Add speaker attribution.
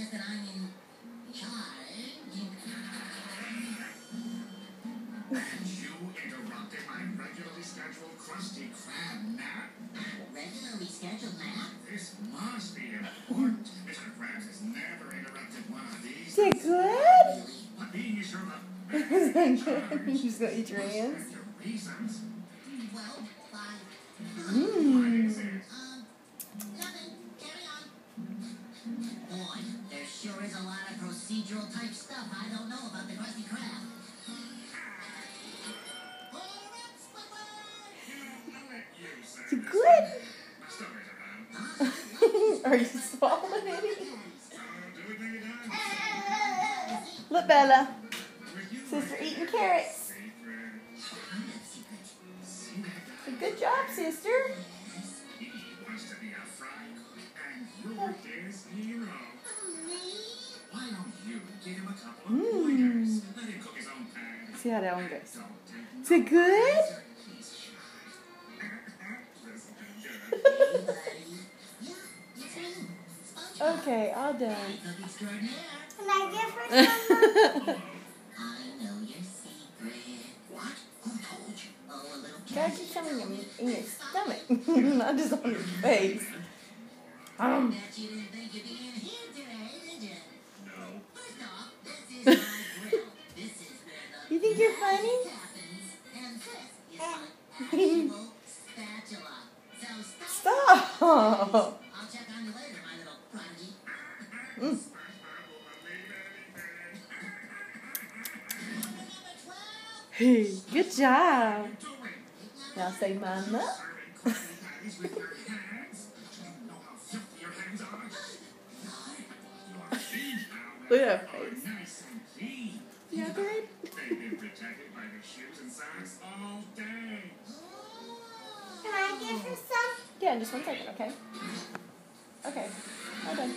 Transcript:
Speaker 1: I'm in charge.
Speaker 2: You interrupted my regularly scheduled Krusty Krab nap?
Speaker 1: Regularly scheduled nap?
Speaker 2: This must be important. Mr. Krabs has never interrupted one of these.
Speaker 3: Is it good? Good? Gonna eat your hands?
Speaker 1: Well, procedural type stuff I don't know about the Krusty Krab.
Speaker 2: I'll you say
Speaker 3: Is it
Speaker 2: this.
Speaker 3: good?
Speaker 2: My stomach's around.
Speaker 3: Are you swallowing it?
Speaker 2: So, do it when you're done.
Speaker 3: Look, Bella. Sister eating carrots.
Speaker 2: Secret. Secret.
Speaker 3: Good job, sister.
Speaker 2: He wants to be a fry and you're his hero.
Speaker 3: Mm.
Speaker 2: pointers? Let him cook his own thing.
Speaker 3: See how that one goes. Is it good?
Speaker 2: He's shy. Listen,
Speaker 1: Hey,
Speaker 2: good.
Speaker 1: buddy. Yeah, it's me. SpongeBob.
Speaker 3: Okay, all done.
Speaker 4: Can I give her some?
Speaker 1: I know your secret. What? Who told you? Oh, a little
Speaker 3: Gotta get some in your, in your stomach, not just on your face. Um.
Speaker 1: Bet little prodigy.
Speaker 3: Mm.
Speaker 2: SpongeBob will believe anything.
Speaker 1: Number twelve.
Speaker 3: Hey, good job. Now say mama.
Speaker 2: serving Krabby Patties with your hands. Do you know how filthy your hands are? You are clean now.
Speaker 3: Look at her face.
Speaker 2: Nice and clean.
Speaker 3: Yeah, babe.
Speaker 2: They've been protected by the shoes and socks all day.
Speaker 4: Can I give her some?
Speaker 3: Yeah, just one second, okay? Okay, all done.